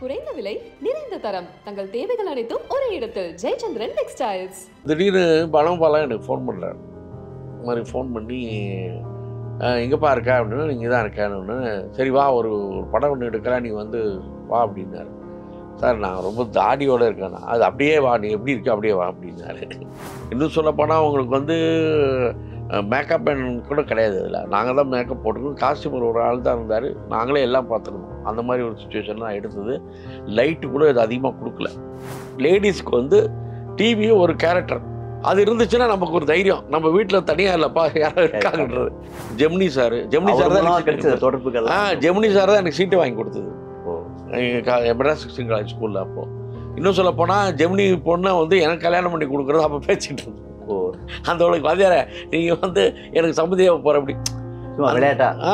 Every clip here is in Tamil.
குறைந்த விலை நிறைந்த தரம். தங்கள் தேவைகள் அனைத்தும் ஒரே இடத்தில். ஜெயச்சந்திரன் டெக்ஸ்டைல்ஸ் திடீர்னு பலம் பலம் எனக்கு ஃபோன் பண்ணுறாரு இந்த மாதிரி ஃபோன் பண்ணி எங்கேப்பா இருக்கா? அப்படின்னு இங்கே தான் இருக்கேன்னு சரி வா ஒரு ஒரு படம் ஒன்று எடுக்கிறா நீ வந்து வா அப்படின்னாரு. சார் நான் ரொம்ப தாடியோடு இருக்கேன். அது அப்படியே வா நீ எப்படி இருக்க? அப்படியே வா அப்படின்னாரு. இன்னும் சொல்லப்போனால் உங்களுக்கு வந்து மேக்கப் கூட கிடையாது அதில். நாங்கள் தான் மேக்கப் போட்டுக்கணும். காஸ்டியூமர் ஒரு ஆள் தான் இருந்தார். நாங்களே எல்லாம் பார்த்துக்கணும். அந்த மாதிரி ஒரு சுச்சுவேஷன் தான் எடுத்தது. லைட்டு கூட இது அதிகமாக கொடுக்கல. லேடிஸ்க்கு வந்து டிவியும் ஒரு கேரக்டர் அது இருந்துச்சுன்னா நமக்கு ஒரு தைரியம். நம்ம வீட்டில் தனியாக இல்லைப்பா யாரோ இருக்காங்கன்றது. ஜெமினி சார் ஜெமினி சார் தான் தொடர்புகள் ஆ ஜெமினி சார் தான் எனக்கு சீட்டு வாங்கி கொடுத்தது. ஓ. மெட்ராஸ் சிக்ஸ்டின் காலேஜ் ஸ்கூலில் அப்போது இன்னும் சொல்ல போனால் ஜெமினி பொண்ணை வந்து எனக்கு கல்யாணம் பண்ணி கொடுக்குறது அப்போ பேசிட்டு இருந்தோம். ஓ அந்த அவளுக்கு வாத்தியார நீங்கள் வந்து எனக்கு சம்மதியாக போகிற அப்படி. விளையாட்டா? ஆ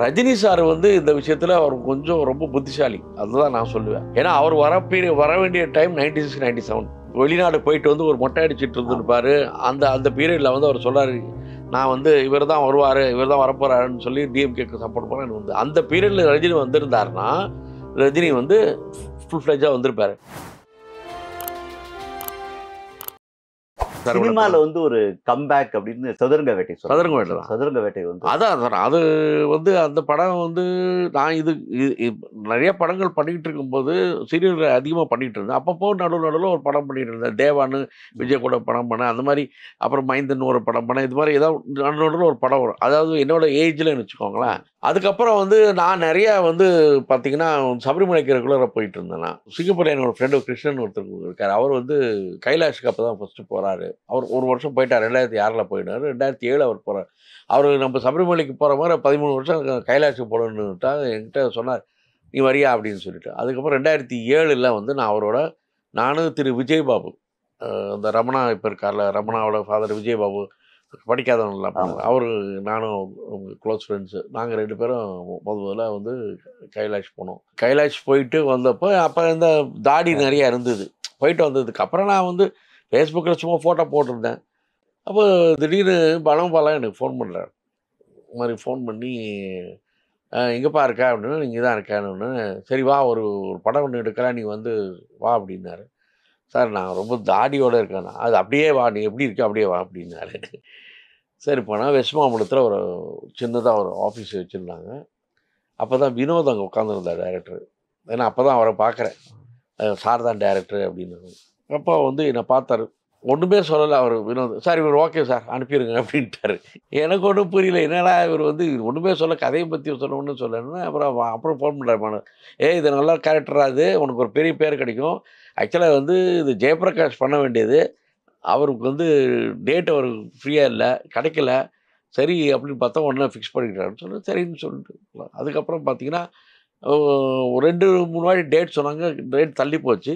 ரஜினி சார் வந்து இந்த விஷயத்தில் அவர் கொஞ்சம் ரொம்ப புத்திசாலி. அதுதான் நான் சொல்லுவேன். ஏன்னா அவர் வர பீரியட் வர வேண்டிய time ninety six ninety seven வெளிநாடு போயிட்டு வந்து ஒரு மொட்டை அடிச்சிட்டு இருந்திருப்பாரு அந்த அந்த பீரியடில் வந்து அவர் சொல்றாரு நான் வந்து இவர் தான் வருவார் இவர் தான் வரப்போறாருன்னு சொல்லி டிஎம்கேக்கு சப்போர்ட் பண்ண வந்து. அந்த பீரியடில் ரஜினி வந்திருந்தாருன்னா ரஜினி வந்து ஃபுல் ஃப்ளெஜாக வந்திருப்பாரு. சினிமால வந்து ஒரு கம்பேக் அப்படின்னு சதுரங்க வேட்டை. சதுரங்க வேட்டை தான். சதுரங்க வேட்டை வந்து. அதான் சார் அது வந்து அந்த படம் வந்து நான் இது நிறைய படங்கள் பண்ணிக்கிட்டு இருக்கும்போது சீரியல் அதிகமாக பண்ணிகிட்டு இருந்தேன். அப்பப்போ நடுவு நடுவில் ஒரு படம் பண்ணிட்டு இருந்தேன். தேவான்னு விஜய் கூட படம் பண்ணேன். அந்த மாதிரி அப்புறம் மைந்தன் ஒரு படம் பண்ணேன். இது மாதிரி ஏதாவது நடு நடுவில் ஒரு படம் வரும். அதாவது என்னோட ஏஜில் வச்சுக்கோங்களேன். அதுக்கப்புறம் வந்து நான் நிறைய வந்து பார்த்தீங்கன்னா சபரிமலைக்கு ரெகுலராக போயிட்டு இருந்தேன் நான். சிங்கப்பூரில் என்னோட ஃப்ரெண்டு கிருஷ்ணன் ஒருத்தர் இருக்கார். அவர் வந்து கைலாஷுக்கு அப்போ தான் ஃபஸ்ட்டு போகிறாரு அவர் ஒரு வருஷம் போயிட்டார். ரெண்டாயிரத்தி ஆறில் போயிட்டார். ரெண்டாயிரத்தி ஏழு அவர் போகிறார் அவர் நம்ம சபரிமலைக்கு போகிற மாதிரி பதிமூணு வருஷம் கைலாஷுக்கு போடணுன்னுட்டா என்கிட்ட சொன்னார். நீ வரியா? அப்படின்னு சொல்லிட்டு. அதுக்கப்புறம் ரெண்டாயிரத்தி ஏழில் வந்து நான் அவரோட நானும் திரு விஜய்பாபு அந்த இந்த ரமணா இப்போ இருக்கார்ல ரமணாவோட ஃபாதர் விஜய்பாபு படிக்காதவங்களாம். அவர் நானும் க்ளோஸ் ஃப்ரெண்ட்ஸு நாங்கள் ரெண்டு பேரும் முத முதல்ல வந்து கைலாஷ் போனோம். கைலாஷ் போயிட்டு வந்தப்போ அப்போ இந்த தாடி நிறையா இருந்தது. போயிட்டு வந்ததுக்கு அப்புறம் நான் வந்து ஃபேஸ்புக்கில் சும்மா ஃபோட்டோ போட்டிருந்தேன். அப்போ திடீர்னு பலம் பலம் எனக்கு ஃபோன் பண்ணுறாரு இந்த மாதிரி ஃபோன் பண்ணி "அஹ், எங்கப்பா இருக்கா? அப்படின்னு இங்கே தான் இருக்கேன்னு சரி வா ஒரு ஒரு படம் ஒன்று எடுக்கிறா நீ வந்து வா அப்படின்னாரு. சார் நான் ரொம்ப தாடியோடு இருக்கேன். அது அப்படியே வா நீ எப்படி இருக்க அப்படியே வா அப்படின்னாரு. சரி போனால் வெஸ்மாம்பலத்தில் ஒரு சின்னதாக ஒரு ஆஃபீஸ் வச்சுருந்தாங்க. அப்போ தான் வினோத் அங்கே உட்காந்துருந்தார் டேரக்டர் ஏன்னா அப்போ தான் அவரை பார்க்குறேன். சார் தான் டேரக்டர் அப்படின்னு அப்போ வந்து என்னை பார்த்தாரு. ஒன்றுமே சொல்லலை அவர் வினோத். சார் இவர் ஓகே சார் அனுப்பிடுங்க அப்படின்ட்டாரு. எனக்கு ஒன்றும் புரியல என்னடா இவர் வந்து ஒன்றுமே சொல்ல கதையை பற்றி சொல்ல ஒன்றும் சொல்லணும்னு அப்புறம் அப்புறம் ஃபோன் பண்ணுறாரு ஏ இது நல்ல கேரக்டராக அது உனக்கு ஒரு பெரிய பேர் கிடைக்கும். ஆக்சுவலாக வந்து இது ஜெயபிரகாஷ் பண்ண வேண்டியது. அவருக்கு வந்து டேட் அவர் ஃப்ரீயாக இல்லை கிடைக்கல. சரி அப்படின்னு பார்த்தா ஒன்றா ஃபிக்ஸ் பண்ணிக்கிட்டாருன்னு சொல்லி சரின்னு சொல்லிட்டு அதுக்கப்புறம் பார்த்தீங்கன்னா ஒரு ரெண்டு மூணு வாட்டி டேட் சொன்னாங்க டேட் தள்ளி போச்சு.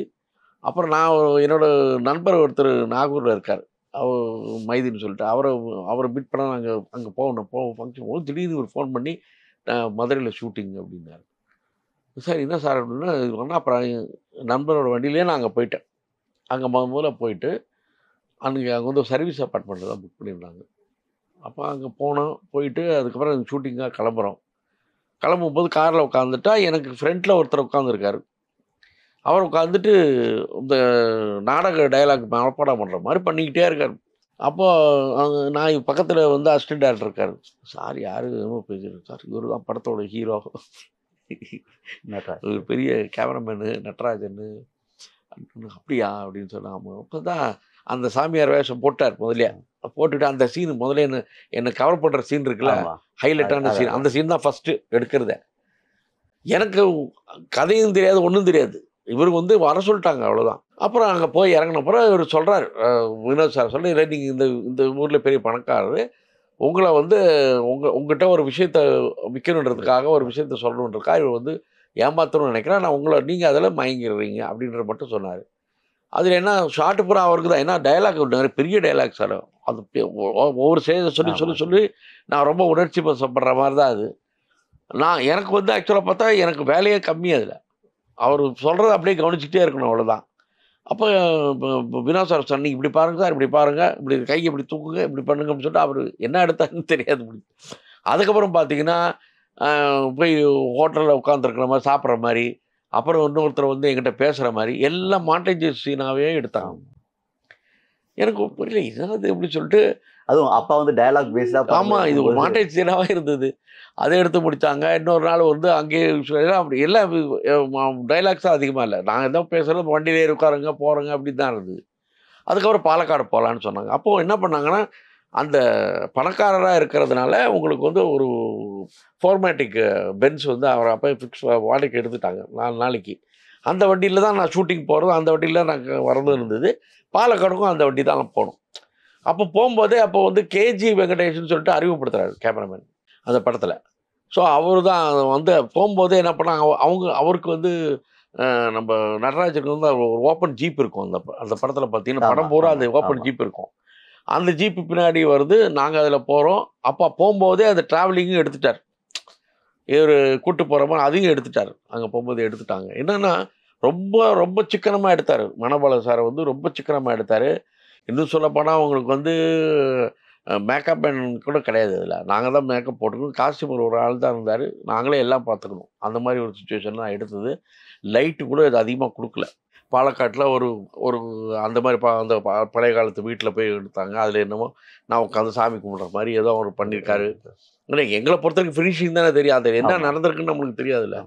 அப்புறம் நான் என்னோடய என்னோட நண்பர் ஒருத்தர் நாகூரில் இருக்கார். அவர் மைதின்னு சொல்லிட்டு அவரை அவரை மீட் பண்ண நாங்கள் அங்கே போகணும் போ ஃபங்க்ஷன் போகும். திடீர்னு ஒரு ஃபோன் பண்ணி நான் மதுரையில் ஷூட்டிங் அப்படின்னாரு. சார் என்ன சார்? அப்படின்னா இது பண்ணால் அப்புறம் நண்பரோட வண்டியிலே நான் அங்கே போயிட்டேன். அங்கே முத முதல்ல போயிட்டு அன்றைக்கி அங்கே வந்து சர்வீஸ் அப்பார்ட்மெண்ட்டில் தான் புக் பண்ணியிருந்தாங்க. அப்போ அங்கே போனோம். போயிட்டு அதுக்கப்புறம் ஷூட்டிங்காக கிளம்புறோம். கிளம்பும்போது காரில் உட்காந்துட்டா எனக்கு ஃப்ரண்ட்டில் ஒருத்தர் உட்காந்துருக்காரு அவர் உட்காந்துட்டு இந்த நாடக டயலாக் மனப்பாடம் பண்ணுற மாதிரி பண்ணிக்கிட்டே இருக்கார். அப்போ அங்க நான் பக்கத்தில் வந்து அசிஸ்டன்ட் டேரக்டர் இருக்கார். சார் யார்? என்னமோ பேசுகிறேன் சார் இவர் தான் படத்தோட ஹீரோ நட்ராஜ். பெரிய கேமராமேனு நட்ராஜன்னு அப்படியா? அப்படின்னு சொன்னாம அப்போ தான் அந்த சாமியார் வேஷம் போட்டார் முதல்ல போட்டுட்டு அந்த சீன் முதல்ல என்ன என்னை கவர் பண்ணுற சீன் இருக்குல்ல. ஹைலைட்டான சீன் அந்த சீன் தான் ஃபஸ்ட்டு எடுக்கிறத. எனக்கு கதையும் தெரியாது ஒன்றும் தெரியாது. இவருக்கு வந்து வர சொல்லிட்டாங்க அவ்வளோதான் அப்புறம் அங்கே போய் இறங்கின அப்புறம் இவர் சொல்கிறார் வினோத் சார் சொல்லி இல்லை நீங்கள் இந்த இந்த ஊரில் பெரிய பணக்காரரு. உங்களை வந்து உங்கள் உங்ககிட்ட ஒரு விஷயத்த விற்கணுன்றதுக்காக ஒரு விஷயத்த சொல்லணுன்றதுக்காக இவர் வந்து ஏமாத்தணும்னு நினைக்கிறேன் நான் உங்களை நீங்கள் அதில் மயங்கிடுறீங்க அப்படின்றத மட்டும் சொன்னார். அதில் என்ன ஷார்ட் பூரா அவருக்கு தான் ஏன்னா டயலாக் நிறைய பெரிய டயலாக் சார் அது ஒவ்வொரு செய்தி சொல்லி சொல்லி. சொல்லி நான் ரொம்ப உணர்ச்சி வசப்படுற மாதிரி தான் அது. நான் எனக்கு வந்து ஆக்சுவலாக பார்த்தா எனக்கு வேலையே கம்மி அதில். அவர் சொல்கிறத அப்படியே கவனிச்சுட்டே இருக்கணும் அவ்வளோதான் அப்போ வினோத் சார் சொன்னி இப்படி பாருங்க சார் இப்படி பாருங்க இப்படி கையை இப்படி தூக்குங்க இப்படி பண்ணுங்க அப்படின்னு சொல்லிட்டு அவர் என்ன எடுத்தாருன்னு தெரியாது அதுக்கப்புறம் பார்த்தீங்கன்னா போய் ஹோட்டலில் உட்காந்துருக்கிற மாதிரி சாப்பிட்ற மாதிரி அப்புறம் இன்னொருத்தர் வந்து என்கிட்ட பேசுகிற மாதிரி எல்லாம் மாண்டேஜ் சீனாவே எடுத்தாங்க எனக்கு புரியல என்னது? எப்படி சொல்லிட்டு அதுவும் அப்பா வந்து டயலாக் பேஸ்டா ஆமாம் இது ஒரு மாண்டேஜ் சீனாவே இருந்தது. அதை எடுத்து முடித்தாங்க இன்னொரு நாள் வந்து அங்கேயே அப்படி எல்லாம் டைலாக்ஸாக அதிகமாக இல்லை. நாங்கள் ஏதோ பேசுகிறது வண்டியிலே உட்காருங்க போகிறோங்க அப்படி தான் இருந்தது. அதுக்கப்புறம் பாலக்காடு போகலான்னு சொன்னாங்க. அப்போது என்ன பண்ணாங்கன்னா அந்த பணக்காரராக இருக்கிறதுனால உங்களுக்கு வந்து ஒரு ஃபார்மேட்டிக் பென்ஸ் வந்து அவர் அப்போ ஃபிக்ஸ் வாடகைக்கு எடுத்துட்டாங்க நாலு நாளைக்கு. அந்த வண்டியில் தான் நான் ஷூட்டிங் போகிறதும் அந்த வண்டியில் நாங்கள் வரது இருந்தது. பாலக்காடுக்கும் அந்த வண்டி தான் நான் போகணும் அப்போ போகும்போதே அப்போ வந்து கேஜி வெங்கடேஷன் சொல்லிட்டு அறிமுகப்படுத்துறாரு கேமராமேன் அந்த படத்தில். ஸோ அவர் தான் வந்து போகும்போதே என்ன பண்ணாங்க அவ- அவங்க அவருக்கு வந்து நம்ம நடராஜனுக்கு வந்து ஒரு ஓப்பன் ஜீப் இருக்கும் அந்த அந்த படத்தில் பார்த்தீங்கன்னா படம் பூரா அந்த ஓப்பன். ஜீப் இருக்கும். அந்த ஜீப்பு பின்னாடி வருது நாங்கள் அதில் போகிறோம் அப்போ போகும்போதே அந்த ட்ராவலிங்கும் எடுத்துட்டார். இவர் கூட்டு போகிறோமோ அதையும் எடுத்துட்டார். அங்கே போகும்போது எடுத்துட்டாங்க. என்னென்னா ரொம்ப ரொம்ப சிக்கனமாக எடுத்தார். மணபால சாரை வந்து ரொம்ப சிக்கனமாக எடுத்தார். இன்னும் சொல்லப்போனால் அவங்களுக்கு வந்து மேக்கப் கூட கிடையாது அதில். நாங்கள் தான் மேக்கப் போட்டுக்கணும். காஸ்டியூமர் ஒரு ஆள் தான் இருந்தார். நாங்களே எல்லாம் பார்த்துக்கணும். அந்த மாதிரி ஒரு சுச்சுவேஷன் தான் எடுத்தது. லைட்டு கூட இது அதிகமாக கொடுக்கல. பாலக்காட்டில் ஒரு ஒரு அந்த மாதிரி பா அந்த பழைய காலத்து வீட்டில் போய் எடுத்தாங்க. அதில் என்னமோ நான் உட்காந்து சாமி கும்பிட்ற மாதிரி ஏதோ அவர் பண்ணியிருக்காரு. இல்லை எங்களை பொறுத்தவரைக்கும் ஃபினிஷிங் தானே தெரியும். அது என்ன. நடந்திருக்குன்னு நம்மளுக்கு தெரியாதுல்ல.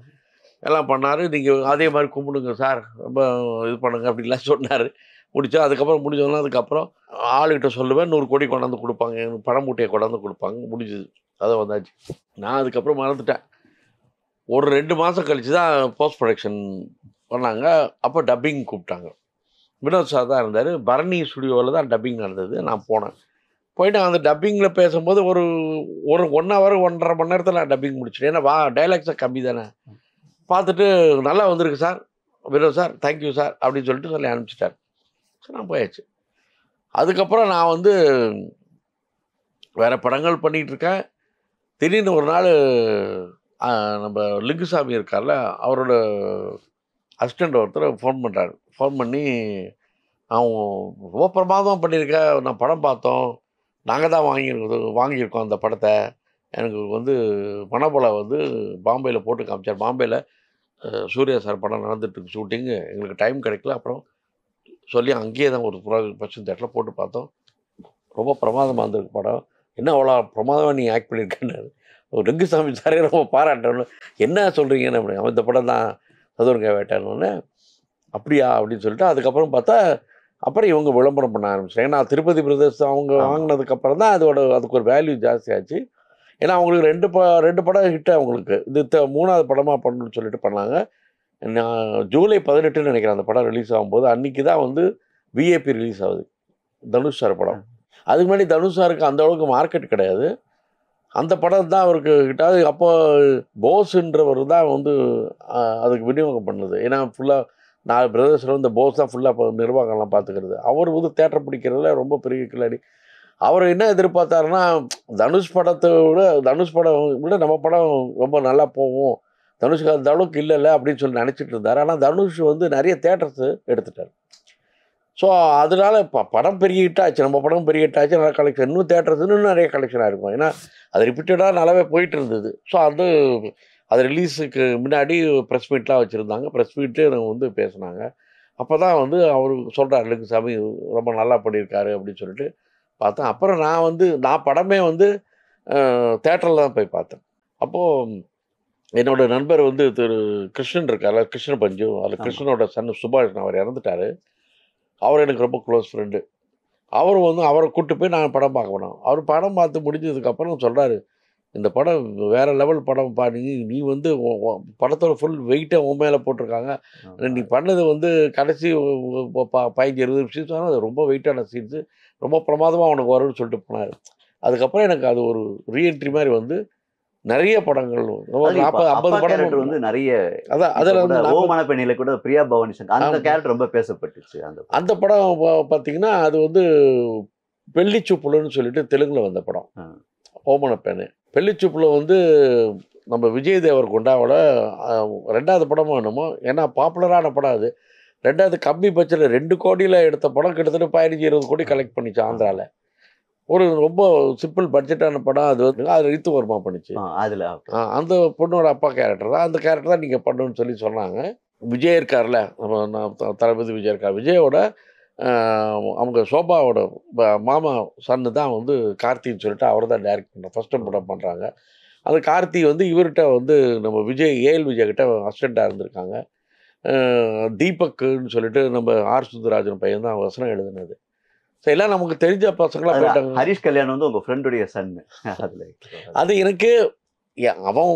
எல்லாம் பண்ணார். நீங்கள் அதே மாதிரி கும்பிடுங்க சார். ரொம்ப இது பண்ணுங்க அப்படிலாம் சொன்னார். முடித்தா அதுக்கப்புறம் முடிஞ்சோன்னா அதுக்கப்புறம் ஆளுகிட்ட சொல்லுவேன் நூறு கோடி கொண்டாந்து கொடுப்பாங்க எனக்கு பணம் மூட்டையை கொண்டாந்து கொடுப்பாங்க முடிஞ்சுது. அதை வந்தாச்சு. நான் அதுக்கப்புறம் மறந்துட்டேன். ஒரு ரெண்டு மாதம் கழிச்சு தான் போஸ்ட் ப்ரொடக்ஷன் பண்ணாங்க. அப்போ டப்பிங் கூப்பிட்டாங்க. வினோத் சார் தான் இருந்தார். பரணி ஸ்டுடியோவில் தான் டப்பிங் நடந்தது. நான் போனேன். போயிட்டு அந்த டப்பிங்கில் பேசும்போது ஒரு ஒரு ஒன் ஹவர் ஒன்றரை மணி நேரத்தில் நான் டப்பிங் முடிச்சிட்டேன். ஏன்னா வா டைலாக்ஸை கம்மி தானே. பார்த்துட்டு நல்லா வந்திருக்கு sir Vinod sir thank you sir அப்படின்னு சொல்லிட்டு சொல்லி அனுப்பிச்சிட்டார். நான் போயாச்சு. அதுக்கப்புறம் நான் வந்து வேறு படங்கள் பண்ணிகிட்ருக்கேன் திடீர்னு ஒரு நாள் நம்ம லிங்குசாமி இருக்கார்ல அவரோட அசிஸ்டண்ட் ஒருத்தர் ஃபோன் பண்ணுறாரு ஃபோன் பண்ணி அவன் ரொம்ப பிரமாதம் பண்ணியிருக்க நான் படம் பார்த்தோம். நாங்கள் தான் வாங்கியிருக்கோம் வாங்கியிருக்கோம் அந்த படத்தை. எனக்கு வந்து மணபோல வந்து பாம்பேயில் போட்டு காமிச்சார். பாம்பேயில் சூர்யா சார் படம் நடந்துட்டுருக்கு ஷூட்டிங்கு எங்களுக்கு டைம் கிடைக்கல. அப்புறம் சொல்லி அங்கேயே தான் ஒரு பர்சன் தேட்டரில் போட்டு பார்த்தோம். ரொம்ப பிரமாதமாக இருந்திருக்கு படம். என்ன அவ்வளோ பிரமாதமாக நீ ஆக்ட் பண்ணியிருக்கேன்னு. ஒரு ரெங்குசாமி சாரே ரொம்ப பாராட்டணும் என்ன சொல்கிறீங்கன்னு அப்படி. அவன் இந்த படம் தான் சதுரங்க வேட்டான்னு அப்படியா அப்படின்னு சொல்லிட்டு அதுக்கப்புறம் பார்த்தா அப்புறம் இவங்க விளம்பரம் பண்ண ஆரம்பிச்சிட்டாங்க. ஏன்னா திருப்பதி பிரதர்ஸ் அவங்க. வாங்கினதுக்கப்புறம் தான் அதோட அதுக்கு ஒரு வேல்யூ ஜாஸ்தி ஆச்சு. ஏன்னா அவங்களுக்கு ரெண்டு ப ரெண்டு படம் ஹிட் அவங்களுக்கு. இது மூணாவது படமாக பண்ணணும்னு சொல்லிட்டு பண்ணாங்க. நான் ஜூலை பதினெட்டுன்னு நினைக்கிறேன் அந்த படம் ரிலீஸ் ஆகும்போது. அன்றைக்கி தான் வந்து விஏபி ரிலீஸ் ஆகுது. தனுஷ் சார் படம். அதுக்கு முன்னாடி தனுஷ் சாருக்கு அந்த அளவுக்கு மார்க்கெட் கிடையாது. அந்த படம் தான் அவருக்கு கிட்டாது அப்போ போஸ்ன்றவர் தான் வந்து அதுக்கு விநியோகம் பண்ணுது. ஏன்னா ஃபுல்லாக நாலு பிரதர்ஸில் வந்து போஸ் தான் ஃபுல்லாக இப்போ நிர்வாகம்லாம் பார்த்துக்கிறது. அவர் வந்து தேட்டர் பிடிக்கிறதுல ரொம்ப பெரிய கிளாடி அவர் என்ன எதிர்பார்த்தாருன்னா தனுஷ் படத்தை விட தனுஷ் படம் விட நம்ம படம் ரொம்ப நல்லா போகும். தனுஷ்க்கு அந்த அளவுக்கு இல்லைல்ல அப்படின்னு சொல்லி நினச்சிட்டு இருந்தார். ஆனால் தனுஷ் வந்து நிறைய தேட்டர்ஸு எடுத்துட்டார். ஸோ அதனால இப்போ படம் பெரிய ஹிட் ஆச்சு. நம்ம படம் பெரிய ஹிட் ஆச்சு. நல்லா கலெக்ஷன் இன்னும் தேட்டர்ஸ் இன்னும் நிறைய கலெக்ஷனாக இருக்கும். ஏன்னா அது ரிப்பீட்டடாக நல்லாவே போயிட்டு இருந்தது. ஸோ அது அது ரிலீஸுக்கு முன்னாடி ப்ரெஸ் மீட்லாம் வச்சுருந்தாங்க. ப்ரெஸ் மீட்டு எனக்கு வந்து பேசினாங்க. அப்போ தான் வந்து அவர் சொல்கிறார் லிங்குசாமி ரொம்ப நல்லா பண்ணியிருக்காரு அப்படின்னு சொல்லிட்டு பார்த்தேன். அப்புறம் நான் வந்து நான் படமே வந்து தேட்டரில் தான் போய் பார்த்தேன். அப்போது என்னோட நண்பர் வந்து திரு கிருஷ்ணன் இருக்கார்ல கிருஷ்ண பஞ்சு. அதில். கிருஷ்ணனோட சன் சுபாஷ் அவர் இறந்துட்டார். அவர் எனக்கு ரொம்ப க்ளோஸ் ஃப்ரெண்டு அவர் வந்து அவரை கூட்டு போய் நான் படம் பார்க்க போனோம். அவர் படம் பார்த்து முடிஞ்சதுக்கப்புறம் சொல்கிறாரு இந்த படம் வேற லெவல் படம் பா. நீ நீ வந்து படத்தோட ஃபுல் வெயிட்டை உன் மேலே போட்டிருக்காங்க. நீ பண்ணது வந்து கடைசி பதினஞ்சு இருபது சீன்ஸ் ஆனால் அது ரொம்ப வெயிட்டான சீன்ஸு ரொம்ப பிரமாதமாக அவனுக்கு வரும்னு சொல்லிட்டு போனார். அதுக்கப்புறம் எனக்கு அது ஒரு ரீஎன்ட்ரி மாதிரி வந்து நிறைய படங்கள். நாற்பது ஐம்பது படம் வந்து நிறைய அதான் அதில் வந்து ஓமான பெண்ணில கூட பிரியா பவானி சங்கர். அந்த. கேரக்டர் ரொம்ப பேசப்பட்டுச்சு அந்த அந்த படம் பார்த்தீங்கன்னா அது வந்து பெல்லிச்சுப்புலுன்னு சொல்லிட்டு தெலுங்குல வந்த படம். ஓமன பெண்ணு. பெல்லிச்சுப்புல வந்து நம்ம விஜய் தேவர்கொண்டாவோட அஹ், ரெண்டாவது படமும் என்னமோ ஏன்னா பாப்புலரான படம் அது. ரெண்டாவது கம்மி பட்ஜெட்டில் ரெண்டு கோடியில் எடுத்த படம் கிட்டத்தட்ட பதினஞ்சு இருபது கோடி கலெக்ட் பண்ணிச்சு ஆந்திராவில் ஒரு ரொம்ப சிம்பிள் பட்ஜெட்டான படம் அது வந்து அது ரித்து வர்மா பண்ணிச்சு. அதுல அந்த பொண்ணோட அப்பா கேரக்டர் தான். அந்த கேரக்டர் தான் நீங்கள் பண்ணணும்னு சொல்லி சொன்னாங்க. விஜய் இருக்கார்ல நம்ம தளபதி விஜய் இருக்கார் விஜயோட அவங்க சோபாவோட மாமா சன்னு தான் வந்து கார்த்தின்னு சொல்லிட்டு அவர் தான் டைரக்ட் பண்ண ஃபஸ்ட் டைம் படம் பண்ணுறாங்க அந்த கார்த்தி வந்து இவர்கிட்ட வந்து நம்ம விஜய் ஏஎல் விஜய் கிட்ட அசிஸ்டண்ட்டாக இருந்திருக்காங்க. தீபக்குன்னு சொல்லிட்டு நம்ம ஆர் சுந்தரராஜன் பையன் தான் வசனம் எழுதுனது. எல்லாம் நமக்கு தெரிஞ்ச பசங்களாம் அதுல போயிட்டாங்க. ஹரிஷ் கல்யாண் வந்து உங்க ஃப்ரெண்டுடைய சன் அதுல அது எனக்கு அவன்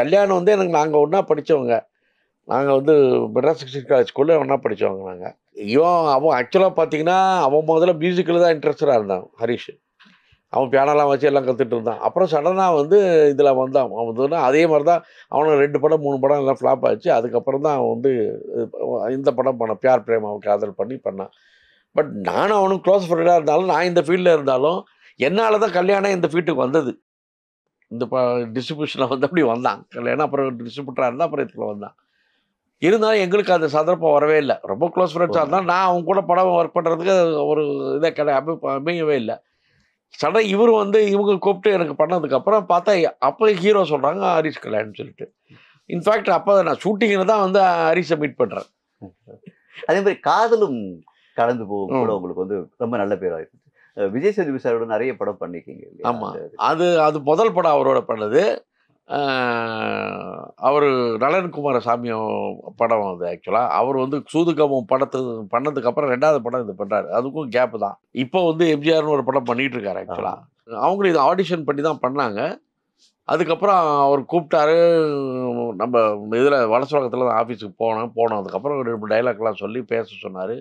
கல்யாணம் வந்து எனக்கு நாங்கள் ஒன்றா படித்தவங்க நாங்கள் வந்து மெட்ராஸ் கிறிஸ்டின் காலேஜ் ஸ்கூலில் ஒன்றா படித்தவங்க நாங்கள் இவன் அவன் ஆக்சுவலாக பார்த்தீங்கன்னா அவன் முதல்ல மியூசிக்கில் தான் இன்ட்ரெஸ்டடாக இருந்தான் ஹரிஷ். அவன் பியானோலாம் வச்சு எல்லாம் கற்றுட்டு இருந்தான். அப்புறம் சடனாக வந்து இதில் வந்தான். அவன் வந்து அதே மாதிரி தான் அவனுக்கு ரெண்டு படம் மூணு படம் எல்லாம் ஃப்ளாப் ஆச்சு. அதுக்கப்புறம் தான் அவன் வந்து இந்த படம் பண்ண பியார் பிரேம் அவன் காதல் பண்ணி பண்ணான். பட் நானும் அவனும் க்ளோஸ் ஃப்ரெண்டாக இருந்தாலும் நான் இந்த ஃபீல்டில் இருந்தாலும் என்னால் தான் கல்யாணம் இந்த ஃபீல்டுக்கு வந்தது. இந்த ப டிஸ்ட்ரிபியூஷனில் வந்து அப்படி வந்தான். கல்யாணம் அப்புறம் டிஸ்ட்ரிபியூட்டராக இருந்தால் அப்புறம் இதுக்குள்ள வந்தான். இருந்தாலும் எங்களுக்கு அந்த சந்தர்ப்பம் வரவே இல்லை. ரொம்ப க்ளோஸ் ஃப்ரெண்ட்ஸாக இருந்தால் நான் அவங்க கூட படம் ஒர்க் பண்ணுறதுக்கு ஒரு இதை கிடை அமை அமையவே இல்லை. சடன் இவர் வந்து இவங்க கூப்பிட்டு எனக்கு பண்ணதுக்கப்புறம் பார்த்தா அப்போ ஹீரோ சொல்கிறாங்க ஹரிஷ் கல்யாண்னு சொல்லிட்டு. இன்ஃபேக்ட் அப்போ நான் ஷூட்டிங்கில் தான் வந்து ஹரிஷை மீட் பண்ணுறேன் அதே மாதிரி காதலும் கடந்து போகும் கூட. உங்களுக்கு வந்து ரொம்ப நல்ல பேர் ஆயிடுச்சு அஹ் விஜய் சேதுபதி சாரோட நிறைய படம் பண்ணிருக்கீங்க இல்லையா? ஆமா. அந்த- அது அது முதல் படம் அவரோட பண்ணது. அவர் நலன்குமார சாமி படம் அது ஆக்சுவலாக அவர் வந்து சூதுகமம் படத்து பண்ணதுக்கப்புறம் ரெண்டாவது படம் இது பண்ணுறாரு அதுக்கும் கேப் தான். இப்போ வந்து எம்ஜிஆர்னு ஒரு படம் பண்ணிட்டு இருக்காரு ஆக்சுவலாக அவங்களும் இது ஆடிஷன் பண்ணி தான் பண்ணாங்க. அதுக்கப்புறம் அவர் கூப்பிட்டாரு நம்ம இதில் வலசுலகத்தில் தான் ஆஃபீஸுக்கு போனோம். போனோம் அதுக்கப்புறம் ரெண்டு டைலாக்லாம் சொல்லி பேச சொன்னார்.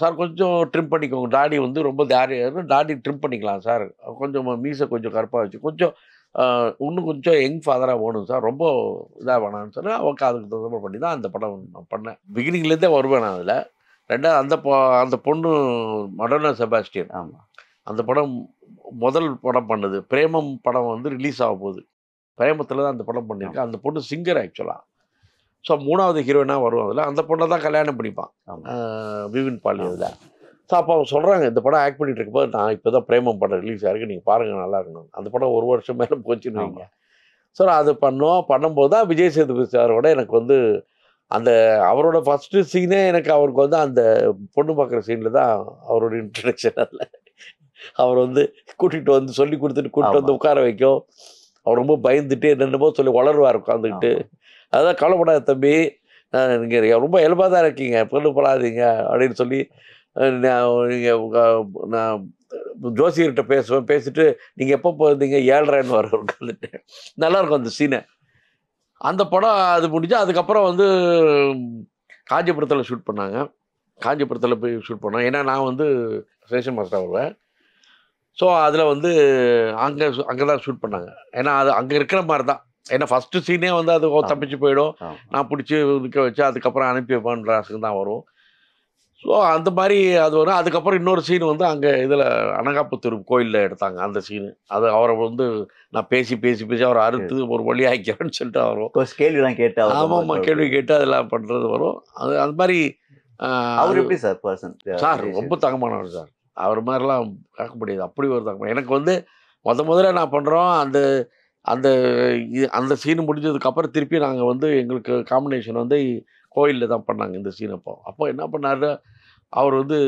சார் கொஞ்சம் ட்ரிம் பண்ணிக்கோங்க. தாடி வந்து ரொம்ப தாடி தாடி ட்ரிம் பண்ணிக்கலாம் சார். கொஞ்சம் மீசை கொஞ்சம் கருப்பாக வச்சு கொஞ்சம் இன்னும் கொஞ்சம் யங் ஃபாதராக வேணும் சார். ரொம்ப இதாக வேணாம்னு சொல்லி ஓகே அதுக்கு தகுந்த மாதிரி பண்ணி தான் அந்த படம் நான் பண்ணேன். பிகினிங்லேருந்தே வருவேன் நான் அதில். ரெண்டாவது அந்த பொ அந்த பொண்ணு மடோனா செபாஸ்டியன். ஆமா. அந்த படம் முதல் படம் பண்ணது. பிரேமம் படம் வந்து ரிலீஸ் ஆக போகுது. பிரேமத்தில் தான் அந்த படம் பண்ணியிருக்கேன். அந்த பொண்ணு சிங்கர் ஆக்சுவலாக ஸோ மூணாவது ஹீரோயினாக வரும் அதில்? அந்த பொண்ணை தான் கல்யாணம் பண்ணிப்பான். விவின் பாலி அதில். ஸோ அப்போ அவங்க சொல்கிறாங்க இந்த படம் ஆக்ட் பண்ணிட்டு இருக்கும்போது நான் இப்போ தான் பிரேமம் படம் ரிலீஸ் ஆயிருக்கு நீங்கள் பாருங்கள் நல்லா இருக்கணும் அந்த படம் ஒரு வருஷம் மேலே போச்சுன்னு வைங்க. ஸோ அது பண்ணோம் பண்ணும்போது தான் விஜய் சேதுபதி சாரோட எனக்கு வந்து அந்த அவரோட ஃபஸ்ட்டு சீனே எனக்கு அவருக்கு வந்து அந்த பொண்ணு பார்க்குற சீனில் தான் அவரோட இன்ட்ரடக்ஷன் அதில். அவர் வந்து கூட்டிகிட்டு வந்து சொல்லி கொடுத்துட்டு கூட்டிட்டு வந்து. உட்கார வைக்கும். அவர் ரொம்ப பயந்துட்டு என்னென்னமோ சொல்லி வளருவார் உட்காந்துக்கிட்டு அதான் கவலைப்படாத தம்பி. நீங்கள் ரொம்ப இயல்பாக தான் இருக்கீங்க. பொண்ணு படாதீங்க அப்படின்னு சொல்லி நீங்கள் நான் ஜோசியர்கிட்ட பேசுவேன். பேசிட்டு நீங்கள் எப்போ போயிருந்தீங்க ஏழ்ரைன்னு வர உட்காந்துட்டு நல்லாயிருக்கும் அந்த சீனை அந்த படம் அது முடிஞ்சு அதுக்கப்புறம் வந்து காஞ்சிபுரத்தில் ஷூட் பண்ணாங்க. காஞ்சிபுரத்தில் போய் ஷூட் பண்ணோம். ஏன்னா நான் வந்து ஸ்டேஷன் மாஸ்டர் வருவேன். ஸோ அதில் வந்து அங்கே அங்கே தான் ஷூட் பண்ணாங்க. ஏன்னா அது அங்கே இருக்கிற மாதிரி தான் ஏன்னா ஃபஸ்ட்டு சீனே வந்து அது. தப்பிச்சு போயிடும். நான் பிடிச்சி நிற்க வச்சு அதுக்கப்புறம் அனுப்பி வைப்பான்ற ஆசைக்கு தான் வரும். ஸோ அந்த மாதிரி அது வரும். அதுக்கப்புறம் இன்னொரு சீன் வந்து அங்கே இதில் அனகாப்புத்தூர் கோயிலில் எடுத்தாங்க அந்த சீனு அது அவரை வந்து நான் பேசி பேசி பேசி அவரை அறுத்து ஒரு வழி ஆக்கிறேன்னு சொல்லிட்டு வரும். கோர்ஸ் கேள்விலாம் கேட்டு ஆமாம் ஆமாம் கேள்வி கேட்டு அதெல்லாம் பண்ணுறது வரும். அது அந்த மாதிரி அவர் எப்படி சார் பர்சன் சார் ரொம்ப தங்கமானவர் சார். அவர் மாதிரிலாம் கேட்க முடியாது. அப்படி ஒரு தங்கமான எனக்கு வந்து முத முதல்ல நான் பண்ணுறோம் அந்த அந்த இது- அந்த சீன் முடிஞ்சதுக்கப்புறம் திருப்பி நாங்கள் வந்து எங்களுக்கு காம்பினேஷன் வந்து கோயிலில் தான் பண்ணாங்க இந்த சீன் அப்போ. அப்போ என்ன பண்ணார்? அவர் வந்து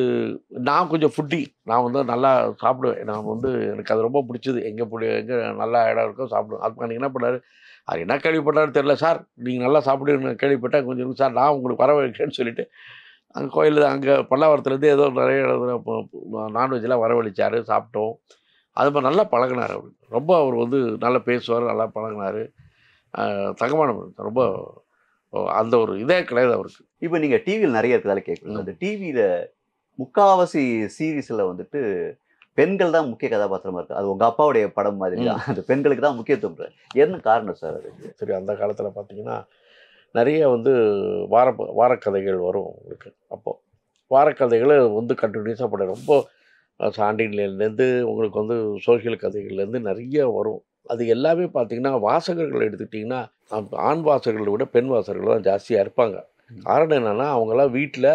நான் கொஞ்சம் ஃபுட்டி நான் வந்து நல்லா சாப்பிடுவேன். நான் வந்து எனக்கு அது ரொம்ப பிடிச்சது. எங்கே பிடி எங்கே நல்லா இடம் இருக்கோ சாப்பிடுவேன். அதுக்கு அன்றைக்கி என்ன பண்ணார்? அது என்ன கேள்விப்பட்டாரு தெரில சார் நீங்கள் நல்லா சாப்பிடுன்னு கேள்விப்பட்டேன். கொஞ்சம் இருங்க சார். நான் உங்களுக்கு வர சொல்லிவிட்டு அங்கே கோயிலில் அங்கே பல்லாவரத்துலேருந்து ஏதோ நிறைய நான்வெஜ்லாம் வரவழைச்சார் சாப்பிட்டோம். அது மாதிரி நல்லா பழகினார் அவர். ரொம்ப அவர் வந்து நல்லா பேசுவார் நல்லா பழகினார். தங்கமான. ரொம்ப அந்த ஒரு இதே கிடையாது அவருக்கு. இப்போ நீங்க டிவியில் நிறைய இருக்கிறதால கேட்குறீங்க. அந்த டிவியில முக்காவாசி சீரீஸ்ல வந்துட்டு பெண்கள் தான் முக்கிய கதாபாத்திரமா இருக்கு. அது உங்க அப்பாவுடைய படம் மாதிரி தான். அந்த பெண்களுக்கு தான் முக்கியத்துவம். என்ன காரணம் சார் அதுக்கு சரி அந்த காலத்தில் பார்த்தீங்கன்னா நிறைய வந்து வார வாரக்கதைகள் வரும் உங்களுக்கு அப்போது வாரக்கதைகள் வந்து கண்டினியூஸாக படம் ரொம்ப சாண்டின்லேருந்து உங்களுக்கு வந்து சோஷியல் கதைகள்லேருந்து நிறைய வரும். அது எல்லாமே பார்த்தீங்கன்னா வாசகர்கள் எடுத்துக்கிட்டிங்கன்னா ஆண் வாசகர்களை விட பெண் வாசகர்கள் தான் ஜாஸ்தியாக இருப்பாங்க. காரணம் என்னென்னா அவங்கெல்லாம் வீட்டில்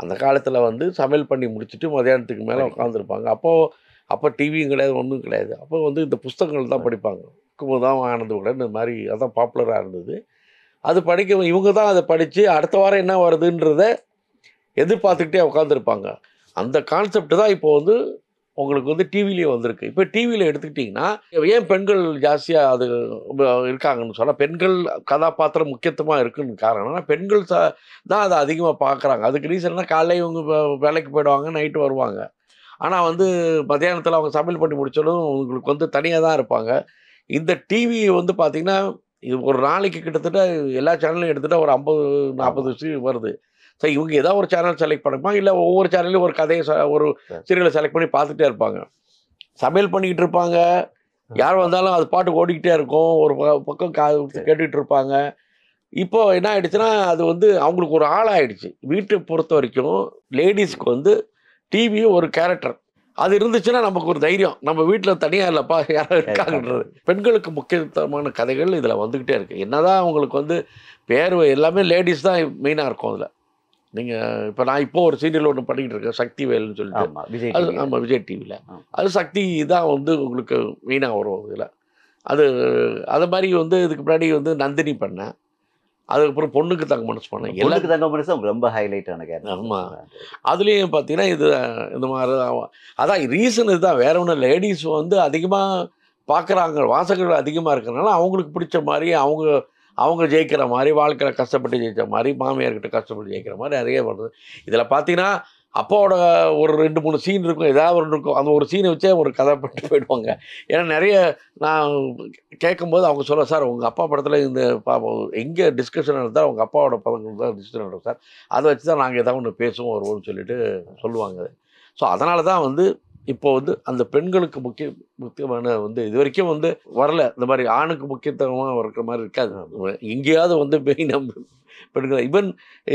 அந்த காலத்தில் வந்து சமையல் பண்ணி முடிச்சுட்டு மதியானத்துக்கு மேலே. உட்காந்துருப்பாங்க அப்போது அப்போ டிவியும் கிடையாது ஒன்றும் கிடையாது. அப்போ வந்து இந்த புஸ்தகங்கள் தான் படிப்பாங்க. குமுதம் ஆனந்த உடன் இந்த மாதிரி அதான் பாப்புலராக இருந்தது. அது படிக்க இவங்க தான் அதை படித்து அடுத்த வாரம் என்ன வருதுன்றத எதிர்பார்த்துக்கிட்டே உட்காந்துருப்பாங்க அந்த கான்செப்ட் தான் இப்போ வந்து உங்களுக்கு வந்து டிவிலேயே வந்திருக்கு. இப்போ டிவியில் எடுத்துக்கிட்டிங்கன்னா ஏன் பெண்கள் ஜாஸ்தியாக அது இருக்காங்கன்னு சொன்னால் பெண்கள் கதாபாத்திரம் முக்கியத்துவமாக இருக்குன்னு காரணம்னா பெண்கள் ச தான் அதை அதிகமாக பார்க்குறாங்க அதுக்கு ரீசன்னா காலைல இவங்க வேலைக்கு போயிடுவாங்க நைட்டு வருவாங்க. ஆனால் வந்து மத்தியானத்தில் அவங்க சமையல் பண்ணி முடிச்சாலும் உங்களுக்கு வந்து தனியாக தான் இருப்பாங்க. இந்த டிவி வந்து பார்த்திங்கன்னா இது ஒரு நாளைக்கு கிட்டத்தட்ட எல்லா சேனலும் எடுத்துகிட்டா ஒரு ஐம்பது நாற்பது சீ வருது. ஸோ இவங்க ஏதாவது ஒரு சேனல் செலக்ட் பண்ணுமா இல்லை ஒவ்வொரு சேனல்லையும் ஒரு கதையை ஒரு சீரியலை செலக்ட் பண்ணி பார்த்துட்டே இருப்பாங்க. சமையல் பண்ணிக்கிட்டு இருப்பாங்க. யார் வந்தாலும் அது பாட்டு ஓடிக்கிட்டே இருக்கும். ஒரு பக்கம் கா கேட்டுக்கிட்டு இருப்பாங்க. இப்போ என்ன ஆயிடுச்சுன்னா அது வந்து அவங்களுக்கு ஒரு ஆள் ஆயிடுச்சு வீட்டை பொறுத்த வரைக்கும் லேடிஸ்க்கு வந்து டிவி ஒரு கேரக்டர் அது இருந்துச்சுன்னா நமக்கு ஒரு தைரியம். நம்ம வீட்டில் தனியாக இல்லைப்பா யாரும் இருக்காங்கன்றது. பெண்களுக்கு முக்கியத்துவமான கதைகள் இதில் வந்துக்கிட்டே இருக்குது என்னதான் அவங்களுக்கு வந்து பேர் எல்லாமே லேடிஸ் தான் மெயினாக இருக்கும் அதில். நீங்கள் இப்போ நான் இப்போ ஒரு சீரியல் ஒன்று பண்ணிக்கிட்டு இருக்கேன் சக்தி வேல்னு சொல்லிட்டு அது. ஆமாம் விஜய் டிவியில். அது சக்தி தான் வந்து உங்களுக்கு மெயினாக வரும் இதில். அது அது மாதிரி வந்து இதுக்கு முன்னாடி வந்து நந்தினி பண்ணேன். அதுக்கப்புறம் பொண்ணுக்கு தங்க மனசு பண்ணேன். எல்லா பொண்ணுக்கு தங்க மனசு ரொம்ப ஹைலைட் ஆன கேரக்டர் ஆமா. அதுலேயும் பார்த்தீங்கன்னா இது இந்த மாதிரி தான் அதான் ரீசன் இதுதான். வேற ஒன்றும் லேடிஸ் வந்து அதிகமாக பார்க்குறாங்க வாசகர்கள் அதிகமாக இருக்கிறனால அவங்களுக்கு பிடிச்ச மாதிரி அவங்க அவங்க ஜெயிக்கிற மாதிரி வாழ்க்கையில் கஷ்டப்பட்டு ஜெயிச்ச மாதிரி மாமியார்கிட்ட கஷ்டப்பட்டு ஜெயிக்கிற மாதிரி நிறைய வருது. இதில் பார்த்தீங்கன்னா அப்பாவோட ஒரு ரெண்டு மூணு சீன் இருக்கும். ஏதாவது ஒன்று இருக்கும். அந்த ஒரு சீனை வச்சே ஒரு கதை பட்டு போயிடுவாங்க. ஏன்னா நிறைய நான் கேட்கும்போது அவங்க சொல்ல சார் உங்கள் அப்பா படத்தில் இந்த எங்கே டிஸ்கஷன் நடந்தால் உங்கள் அப்பாவோட படங்கள் தான் டிஸ்கஷன் நடக்கும் சார். அதை வச்சு தான் நாங்கள் ஏதாவது ஒன்று பேசுவோம் வருவோம்னு சொல்லிட்டு சொல்லுவாங்க. ஸோ அதனால தான் வந்து இப்போ வந்து அந்த பெண்களுக்கு முக்கிய முக்கியமான வந்து இது வரைக்கும் வந்து வரல. இந்த மாதிரி ஆணுக்கு முக்கியத்துவமாக இருக்கிற மாதிரி இருக்காது. எங்கேயாவது வந்து மெயின் பெண்கள் ஈவன்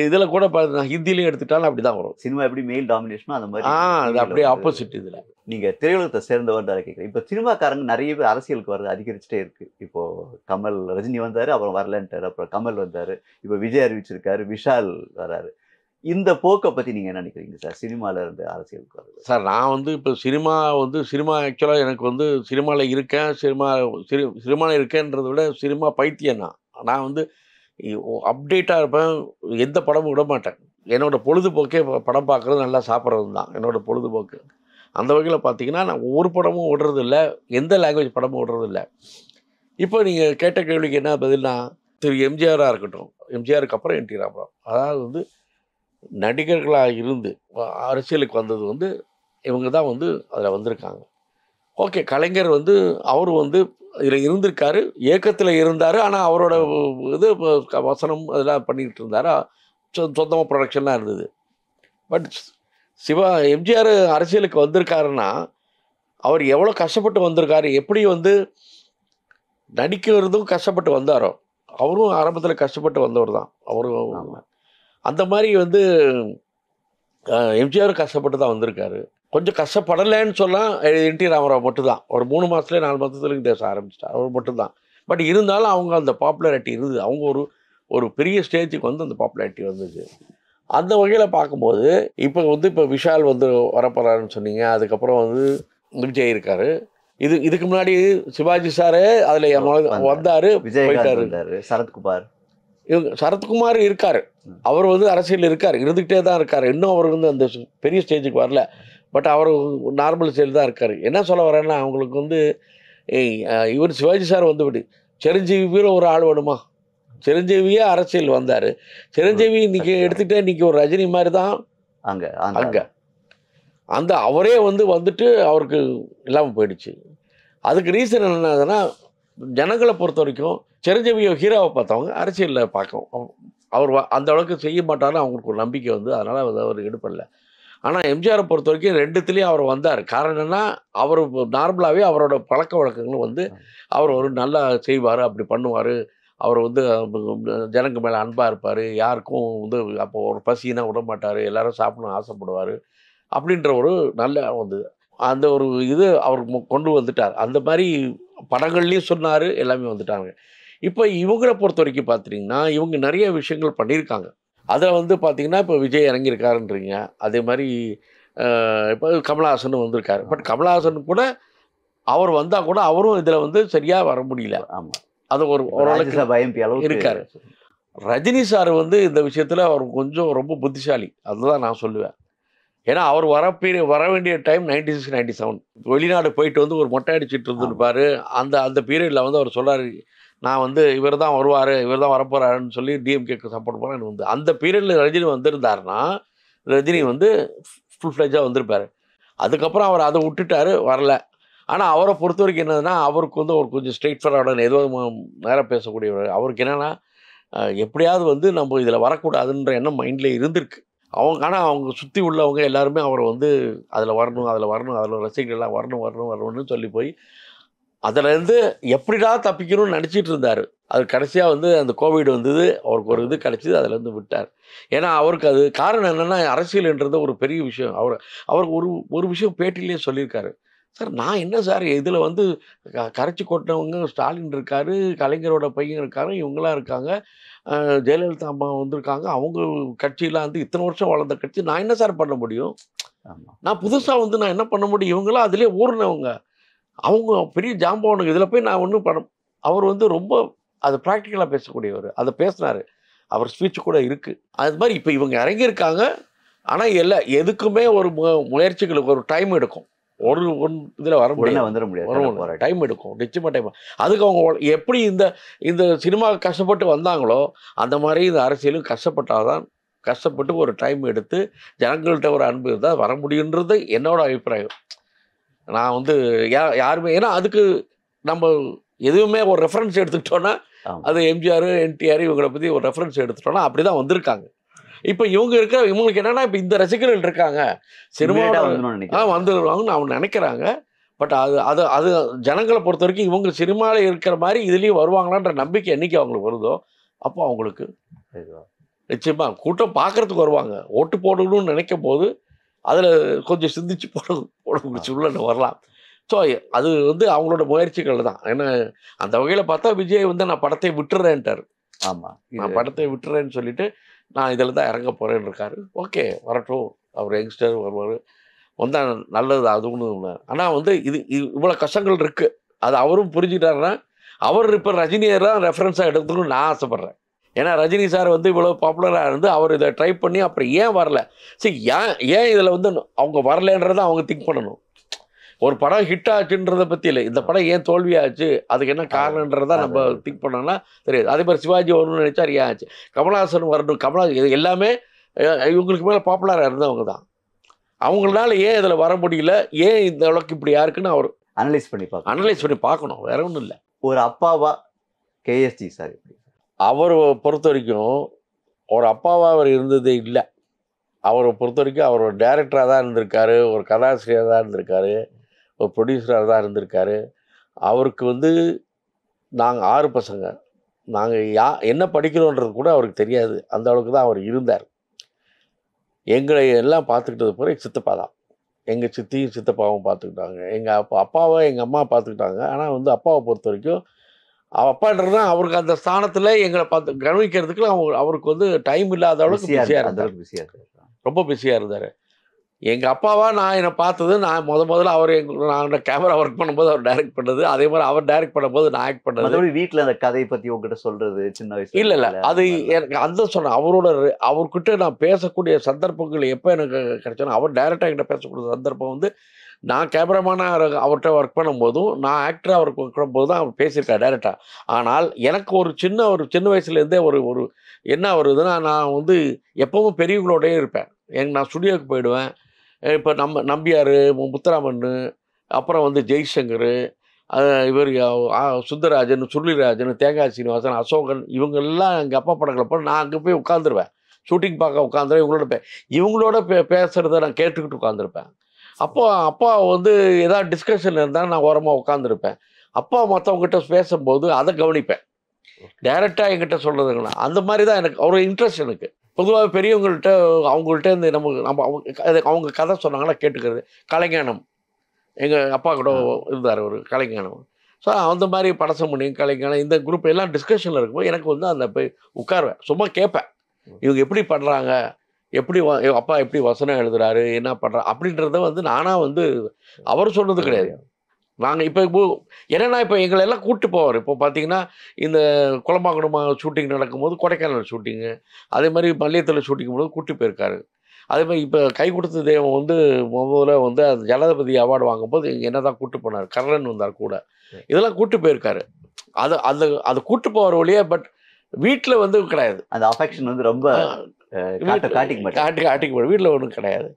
இதில் கூட பார்த்தா ஹிந்திலையும் எடுத்துட்டாலும் அப்படி தான் வரும். சினிமா எப்படி மெயில் டாமினேஷனோ அந்த மாதிரி ஆ அது அப்படியே ஆப்போசிட் இதில். நீங்க திரையுலகத்தை சேர்ந்தவர் தான் கேட்குறேன் இப்போ சினிமாக்காரங்க நிறைய பேர் அரசியலுக்கு வர்றது அதிகரிச்சுட்டே இருக்கு. இப்போ கமல் ரஜினி வந்தாரு அப்புறம் வரலன்ட்டாரு. அப்புறம் கமல் வந்தாரு. இப்போ விஜய் அறிவிச்சிருக்காரு விஷால் வராரு. இந்த போக்கை பற்றி நீங்கள் என்ன நினைக்கிறீங்க சார்? சினிமாவில் இருந்து அரசியலுக்கு வர்றது சார் நான் வந்து இப்போ சினிமா வந்து சினிமா ஆக்சுவலாக எனக்கு வந்து சினிமாவில் இருக்கேன் சினிமா சிறு சினிமாவில் இருக்கேன்றதை விட சினிமா பைத்தியம் நான் நான் வந்து அப்டேட்டாக இருப்பேன் எந்த படமும் விட மாட்டேன். என்னோட பொழுதுபோக்கே படம் பார்க்குறது நல்லா சாப்பிட்றது தான் என்னோட பொழுதுபோக்கு. அந்த வகையில் பார்த்தீங்கன்னா நான் ஒவ்வொரு படமும் விடுறதில்ல எந்த லாங்குவேஜ் படமும் விடுறதில்ல. இப்போ நீங்கள் கேட்ட கேள்விக்கு என்ன பதில்னா திரு எம்ஜிஆராக இருக்கட்டும் எம்ஜிஆருக்கு அப்புறம் என் டி ராமராவ். அதாவது வந்து நடிகர்களாக இருந்து அரசியலுக்கு வந்தது வந்து இவங்க தான் வந்து அதில் வந்திருக்காங்க. ஓகே கலைஞர் வந்து அவர் வந்து இதில் இருந்திருக்காரு இயக்கத்தில் இருந்தார் ஆனால் அவரோட இது வசனம் அதெல்லாம் பண்ணிக்கிட்டு இருந்தார்? சொந்தமாக ப்ரொடக்ஷன்லாம் இருந்தது. பட் சிவா எம்ஜிஆர் அரசியலுக்கு வந்திருக்காருன்னா அவர் எவ்வளோ கஷ்டப்பட்டு வந்திருக்காரு எப்படி வந்து நடிக்கிறதும் கஷ்டப்பட்டு வந்தாரோ அவரும் ஆரம்பத்தில் கஷ்டப்பட்டு வந்தவர் தான் அவரும் அந்த மாதிரி வந்து எம்ஜிஆர் கஷ்டப்பட்டு தான் வந்திருக்காரு. கொஞ்சம் கஷ்டப்படலைன்னு சொல்லலாம் என் டி ராமராவ் மட்டும்தான். ஒரு மூணு மாதத்துலேயே நாலு மாதத்துலேயும் பேச ஆரம்பிச்சிட்டார். அவர் மட்டும்தான். பட் இருந்தாலும் அவங்க அந்த பாப்புலாரிட்டி இருந்தது. அவங்க ஒரு ஒரு பெரிய ஸ்டேஜுக்கு வந்து அந்த பாப்புலாரிட்டி வந்துச்சு. அந்த வகையில் பார்க்கும்போது இப்போ வந்து இப்போ விஷால் வந்து வரப்போறாருன்னு சொன்னீங்க. அதுக்கப்புறம் வந்து விஜய் இருக்காரு. இது இதுக்கு முன்னாடி சிவாஜி சாரே அதில் வந்தாரு. போயிட்டாரு. சரத்குமார். சரத்குமார் இருக்கார். அவர் வந்து அரசியல் இருக்கார். இருந்துக்கிட்டே தான் இருக்கார். இன்னும் அவர் வந்து அந்த பெரிய ஸ்டேஜுக்கு வரல. பட் அவர் நார்மல் ஸ்டேஜ் தான் இருக்கார். என்ன சொல்ல வரேன்னா அவங்களுக்கு வந்து இவர் சிவாஜி சார் வந்து விடு. சிரஞ்சீவியில் ஒரு ஆள் வேணுமா? சிரஞ்சீவியே அரசியல் வந்தார். சிரஞ்சீவி இன்னைக்கு சத்யா. எடுத்துக்கிட்டே இன்னைக்கு ஒரு ரஜினி மாதிரி தான். அங்க அங்க. அங்க. அந்த அவரே வந்து வந்துட்டு அவருக்கு இல்லாமல் போயிடுச்சு. அதுக்கு ரீசன் என்னதுன்னா ஜனங்களை பொறுத்த வரைக்கும் சிரஞ்சீவியை ஹீரோவை பார்த்தவங்க அரசியலில் பார்க்கும் அவர் வ- அந்த அளவுக்கு செய்ய மாட்டாருன்னு அவங்களுக்கு ஒரு நம்பிக்கை வந்து அதனால் அவர் எடுப்படல ஆனால் எம்ஜிஆரை பொறுத்த வரைக்கும் ரெண்டுத்துலேயும் அவர் வந்தார். காரணம் என்னன்னா அவர் நார்மலாகவே அவரோட பழக்க வழக்கங்களும் வந்து அவர் ஒரு நல்லா செய்வார் அப்படி பண்ணுவார். அவர் வந்து ஜனங்க மேலே அன்பாக இருப்பார். யாருக்கும் வந்து அப்போ ஒரு பசினா விட மாட்டார். எல்லாரும் சாப்பிடணும் ஆசைப்படுவார். அப்படின்ற ஒரு நல்ல வந்து அந்த ஒரு இது அவர் கொண்டு வந்துட்டார். அந்த மாதிரி படங்கள்லையும் சொன்னார் எல்லாமே வந்துட்டாங்க. இப்போ இவங்களை பொறுத்த வரைக்கும் பார்த்துட்டிங்கன்னா இவங்க நிறைய விஷயங்கள் பண்ணியிருக்காங்க. அதில் வந்து பார்த்தீங்கன்னா இப்போ விஜய் இறங்கியிருக்காருன்றீங்க. அதே மாதிரி இப்போ கமலஹாசன் வந்திருக்காரு. பட் கமலஹாசன் கூட அவர் வந்தால் கூட அவரும் இதில் வந்து சரியாக வர முடியல. ஆமா. அது ஒரு ஓரளவுக்கு எம்பி அளவுக்கு இருக்காரு. ரஜினி சார் வந்து இந்த விஷயத்தில் அவர் கொஞ்சம் ரொம்ப புத்திசாலி. அதுதான் நான் சொல்லுவேன். ஏன்னா அவர் வர பீரியட் வர வேண்டிய time ninety six ninety seven. வெளிநாடு போயிட்டு வந்து ஒரு மொட்டை அடிச்சிட்டு இருந்துருப்பாரு. அந்த அந்த பீரியடில் வந்து அவர் சொல்றாரு நான் வந்து இவர் தான் வருவார் இவர் தான் வரப்போகிறாருன்னு சொல்லி டிஎம்கேக்கு சப்போர்ட் பண்ண வந்து அந்த பீரியடில் ரஜினி வந்திருந்தாருன்னா ரஜினி வந்து ஃபுல் ஃப்ளெஜாக வந்திருப்பார். அதுக்கப்புறம் அவர் அதை விட்டுட்டாரு வரல. ஆனால் அவரை பொறுத்த வரைக்கும் என்னதுன்னா அவருக்கு வந்து ஒரு கொஞ்சம் ஸ்ட்ரெயிட் ஃபார்வர்டான ஏதோ நேராக பேசக்கூடியவர். அவருக்கு என்னென்னா எப்படியாவது வந்து நம்ம இதில் வரக்கூடாதுன்ற எண்ணம் மைண்டில் இருந்திருக்கு. அவங்க ஆனால் அவங்க சுற்றி உள்ளவங்க எல்லாருமே அவரை வந்து அதில் வரணும் அதில் வரணும் அதில் ரசிகர்கள்லாம் வரணும் வரணும் வரணும்னு சொல்லி போய் அதுலேருந்து எப்படிடா தப்பிக்கணும்னு நினச்சிட்டு இருந்தார். அது கடைசியாக வந்து அந்த கோவிட் வந்தது அவருக்கு ஒரு இது கிடச்சிது அதுலேருந்து விட்டார். ஏன்னா அவருக்கு அது காரணம் என்னென்னா அரசியல்ன்றது ஒரு பெரிய விஷயம். அவர் அவர் ஒரு ஒரு விஷயம் பேட்டிலேயே சொல்லியிருக்காரு. சார் நான் என்ன சார் இதில் வந்து க- கரைச்சி கொட்டினவங்க ஸ்டாலின் இருக்காரு கலைஞரோட பையன் இருக்காரு இவங்களாம் இருக்காங்க ஜெயலலிதா அம்மா வந்திருக்காங்க அவங்க கட்சியெலாம் வந்து இத்தனை வருஷம் வளர்ந்த கட்சி நான் என்ன சார் பண்ண முடியும்? நான் புதுசாக வந்து நான் என்ன பண்ண முடியும்? இவங்களாம் அதிலே ஊறினவங்க அவங்க பெரிய ஜாம்பவனுக்கு இதில் போய் நான் ஒன்றும் பண்ண அவர் வந்து ரொம்ப அது ப்ராக்டிக்கலாக பேசக்கூடியவர். அதை பேசினார். அவர் ஸ்பீச் கூட இருக்குது அது மாதிரி இப்போ இவங்க இறங்கியிருக்காங்க. ஆனால் எல்லா எதுக்குமே ஒரு மு- முயற்சிகளுக்கு ஒரு டைம் எடுக்கும். ஒரு ஒன் இதில் வர முடியாது. வந்துட முடியாது. டைம் எடுக்கும். நிச்சயமாக டைம் அதுக்கு அவங்க எப்படி இந்த இந்த சினிமா கஷ்டப்பட்டு வந்தாங்களோ அந்த மாதிரி இந்த அரசியலும் கஷ்டப்பட்டாதான் கஷ்டப்பட்டு ஒரு டைம் எடுத்து ஜனங்கள்கிட்ட ஒரு அன்பு இருந்தால் வர முடியுன்றது என்னோட அபிப்பிராயம். நான் வந்து யா யாருமே ஏன்னா அதுக்கு நம்ம எதுவுமே ஒரு ரெஃபரன்ஸ் எடுத்துக்கிட்டோன்னா. அது எம்ஜிஆர் என்டிஆர் இவங்களை பற்றி ஒரு ரெஃபரன்ஸ் எடுத்துட்டோன்னா அப்படி தான் வந்திருக்காங்க. இப்போ இவங்க இருக்கிற இவங்களுக்கு என்னன்னா இப்போ இந்த ரசிகர்கள் இருக்காங்க. சினிமாவோட ஆ வந்துடுவாங்கன்னு அவங்க நினைக்கிறாங்க. பட் அது அது அது ஜனங்களை பொறுத்த வரைக்கும் இவங்க சினிமாவில் இருக்கிற மாதிரி இதுலேயும் வருவாங்களான்ற நம்பிக்கை என்னைக்கு அவங்களுக்கு வருதோ அப்போ அவங்களுக்கு இதுவா. நிச்சயமா கூட்டம் பார்க்கறதுக்கு வருவாங்க. ஓட்டு போடணும்னு நினைக்கும் போது அதில் கொஞ்சம் சிந்திச்சு போட போடக்கூடிய சூழ்நிலை வரலாம். ஸோ அது வந்து அவங்களோட முயற்சிகள் தான். ஏன்னா அந்த வகையில் பார்த்தா விஜய் வந்து நான் படத்தை விட்டுறேன்ட்டார். ஆமா. நான் படத்தை விட்டுறேன்னு சொல்லிட்டு நான் இதில் தான் இறங்க போகிறேன்னு இருக்காரு. ஓகே வரட்டும். அவர் யங்ஸ்டர் வருவார். வந்தால் நல்லது அது ஒன்று ஆனால் வந்து இது இது இவ்வளோ கஷ்டங்கள் இருக்குது அது அவரும் புரிஞ்சுக்கிட்டாருன்னா அவர் இப்போ ரஜினியை தான் ரெஃபரன்ஸாக எடுத்துக்கணும்னு நான் ஆசைப்பட்றேன். ஏன்னா ரஜினி சார் வந்து இவ்வளோ பாப்புலராக இருந்து அவர் இதை ட்ரை பண்ணி அப்புறம் ஏன் வரல? சரி ஏன் ஏன் இதில் வந்து அவங்க வரலன்றதை அவங்க திங்க் பண்ணணும். ஒரு படம் ஹிட் ஆச்சுன்றதை பற்றி இல்லை. இந்த படம் ஏன் தோல்வியாச்சு? அதுக்கு என்ன காரணன்றதை நம்ம திங்க் பண்ணோம்னா தெரியாது. அதே மாதிரி சிவாஜி வரணும்னு நினைச்சா ஏன் ஆச்சு? கமலஹாசன் வரணும். கமலா இது எல்லாமே இவங்களுக்கு மேலே பாப்புலராக இருந்தவங்க தான். அவங்களால ஏன் இதில் வர முடியல? ஏன் இந்த அளவுக்கு இப்படி யாருக்குன்னு அவர் அனலைஸ் பண்ணி பார்க்கணும். அனலைஸ் பண்ணி பார்க்கணும். வேற ஒன்றும் இல்லை. ஒரு அப்பாவா கேஎஸ்டி சார் எப்படி? அவர் பொறுத்த வரைக்கும் ஒரு அப்பாவாக அவர் இருந்ததே இல்லை. அவரை பொறுத்த வரைக்கும் அவர் ஒரு டேரக்டராக தான் இருந்திருக்காரு ஒரு கதாசிரியராக தான் இருந்திருக்காரு ஒரு ப்ரொடியூசராக தான் இருந்திருக்காரு. அவருக்கு வந்து நாங்கள் ஆறு பசங்க. நாங்கள் யா என்ன படிக்கிறோன்றது கூட அவருக்கு தெரியாது. அந்த அளவுக்கு தான் அவர் இருந்தார். எங்களை எல்லாம் பார்த்துக்கிட்டது பூரா சித்தப்பா தான். எங்கள் சித்தியும் சித்தப்பாவும் பார்த்துக்கிட்டாங்க. எங்கள் அப்பா அப்பாவை எங்கள் அம்மா பார்த்துக்கிட்டாங்க. ஆனால் வந்து அப்பாவை பொறுத்த வரைக்கும் அவ அப்பான்றதுனா அவருக்கு அந்த ஸ்தானத்தில் எங்களை பார்த்து கவனிக்கிறதுக்கு அவங்க அவருக்கு வந்து டைம் இல்லாத அளவுக்கு பிஸியா பிஸியாக இருந்தார். அளவுக்கு பிஸியா இருக்காரு ரொம்ப பிஸியாக இருந்தார். எங்கள் அப்பாவா நான் என்னை பார்த்தது நான் முத முதல்ல அவர் எங்க நான் கேமரா ஒர்க் பண்ணும்போது அவர் டைரக்ட் பண்ணது அதே மாதிரி அவர் டைரக்ட் பண்ணும்போது நான் ஆக்ட் பண்ணது. வீட்ல அந்த கதையை பத்தி உங்ககிட்ட சொல்றது சின்ன வயசுல இல்லை இல்லை. அது. எனக்கு அந்த சொன்னேன் அவரோட அவர்கிட்ட நான் பேசக்கூடிய சந்தர்ப்பங்கள் எப்போ எனக்கு கிடைச்சோன்னா அவர் டைரக்டாக என்கிட்ட பேசக்கூடிய சந்தர்ப்பம் வந்து நான் கேமராமேனாக அவர்கிட்ட ஒர்க் பண்ணும்போதும் நான் ஆக்டராக அவருக்கு ஒர்க் பண்ணும்போது தான் அவர் பேசியிருக்கார் டேரெக்டாக ஆனால் எனக்கு ஒரு சின்ன ஒரு சின்ன வயசுலேருந்தே ஒரு ஒரு என்ன வருதுன்னா நான் வந்து எப்போவும் பெரியவங்களோடயே இருப்பேன். எங் நான் ஸ்டுடியோவுக்கு போயிடுவேன். இப்போ நம்ம நம்பியார் முத்துராமன் அப்புறம் வந்து ஜெய்சங்கர் இவர் சுந்தரராஜன் சுருளிராஜன் தேங்காய் சீனிவாசன் அசோகன் இவங்கெல்லாம் எங்கள் அப்பா படங்களை போய் நான் அங்கே போய் உட்காந்துருவேன். ஷூட்டிங் பார்க்க உட்காந்துருவேன் இவங்களோட பே இவங்களோட பே பேசுகிறத நான் கேட்டுக்கிட்டு உட்காந்துருப்பேன். அப்போ அப்பா வந்து ஏதாவது டிஸ்கஷன் இருந்தால் நான் ஓரமாக உட்காந்துருப்பேன் அப்பா மற்றவங்ககிட்ட பேசும்போது அதை கவனிப்பேன். டைரெக்டாக என்கிட்ட சொல்கிறதுங்களா அந்த மாதிரி தான் எனக்கு ஒரு இன்ட்ரெஸ்ட் எனக்கு. பொதுவாக பெரியவங்கள்ட்ட அவங்கள்ட்ட இந்த நம்ம நம்ம அவங்க அவங்க கதை சொன்னாங்கன்னா கேட்டுக்கிறது. கலைஞானம். எங்கள் அப்பா கூட இருந்தார் ஒரு கலைஞானம். ஸோ அந்த மாதிரி படசமணி கலைஞானம் இந்த குரூப் எல்லாம் டிஸ்கஷனில் இருக்கும்போது எனக்கு வந்து அந்த போய் உட்காருவேன். சும்மா கேட்பேன். இவங்க எப்படி பண்ணுறாங்க எப்படி அப்பா எப்படி வசனம் எழுதுறாரு என்ன பண்ணுறா அப்படின்றத வந்து நானாக வந்து அவர் சொன்னது கிடையாது. நாங்கள் இப்போ இப்போ என்னென்னா இப்போ எங்களை எல்லாம் கூப்பிட்டு போவார். இப்போ பார்த்தீங்கன்னா இந்த குளம்பாக்கணுமா ஷூட்டிங் நடக்கும்போது கொடைக்கானல் ஷூட்டிங்கு அதே மாதிரி மல்லியத்தில் ஷூட்டிங் போது கூப்பிட்டு போயிருக்காரு. அதே மாதிரி இப்போ கை கொடுத்த தெய்வம் வந்து முதல்ல வந்து அது ஜனாதிபதி அவார்டு வாங்கும்போது என்ன தான் கூப்பிட்டு போனார் கர்ணன் வந்தார் கூட. இதெல்லாம் கூப்பிட்டு போயிருக்காரு. அது அது அது கூப்பிட்டு போகிற வழியே பட் வீட்டில் வந்து கிடையாது. அந்த அஃபெக்ஷன் வந்து ரொம்ப காட்ட காட்டிக்க காட்டிக்க மாட்டேன் வீட்டில் ஒன்றும் கிடையாது.